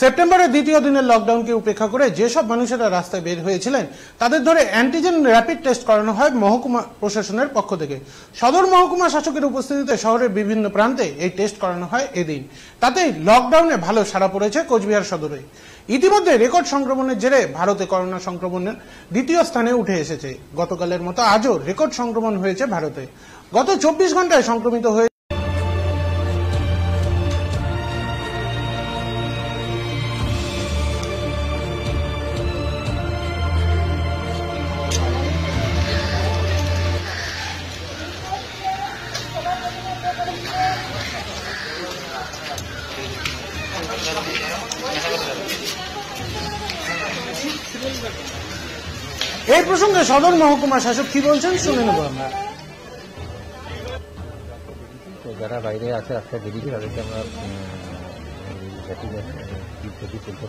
সেপ্টেম্বরের দ্বিতীয় দিনের লকডাউনকে উপেক্ষা করে যেসব মানুষেরা রাস্তায় বের হয়েছিলেন, তাদের ধরে অ্যান্টিজেন র্যাপিড টেস্ট করানো হয় মহকুমা প্রশাসনের পক্ষ থেকে। সদর মহকুমা শাসকের উপস্থিতিতে শহরের বিভিন্ন প্রান্তে এই টেস্ট করানো হয় এদিন। তাতেই লকডাউনে ভালো সাড়া পড়েছে কোচবিহার সদরে। ইতিমধ্যে রেকর্ড সংক্রমণের জেরে ভারতে করোনা সংক্রমণের দ্বিতীয় স্থানে উঠে এসেছে। গতকালের মতো আজও রেকর্ড সংক্রমণ হয়েছে ভারতে। গত চব্বিশ ঘন্টায় সংক্রমিত হয়ে এই প্রসঙ্গে সদর মহকুমা শাসক কি বলছেন শুনে নেব আমরা। যারা বাইরে আছে রাস্তায় বেরিয়েছে তাদেরকে আমরা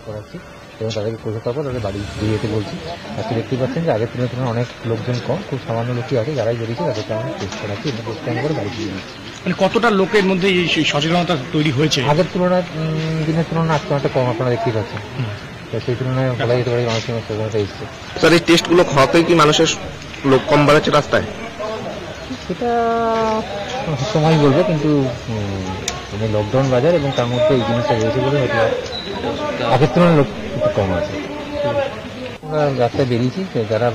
করাচ্ছি এবং তাদেরকে করার পর তাদের বাড়ি দিয়ে যেতে বলছি। আজকে দেখতে পাচ্ছেন যে আগের তুলনায় তুলনায় অনেক লোকজন কম খুব সামান্য লোকই আছে যারাই বেরিয়েছে তাদেরকে আমরা টেস্ট করাচ্ছি এবং টেস্ট করে বাড়ি দিয়ে দিচ্ছি মানে কতটা লোকের মধ্যে এই সেই সচেতনতা তৈরি হয়েছে? আগের তুলনায় দিনের তুলনায় আজকে অনেকটা কম আপনারা দেখতেই পাচ্ছেন। সেই তুলনায় বলা যেতে পারে মানুষের সচেতনতা এসছে। স্যার এই টেস্টগুলো হওয়াতেই কি মানুষের লোক কম বাড়াচ্ছে রাস্তায়? সেটা সময় বলবে, কিন্তু লকডাউন বাজার এবং তার মধ্যে এই জিনিসটা রয়েছে বলে হয়তো আগের তুলনায় লোক কম আছে। আমরা রাস্তায় বেরিয়েছি, যারা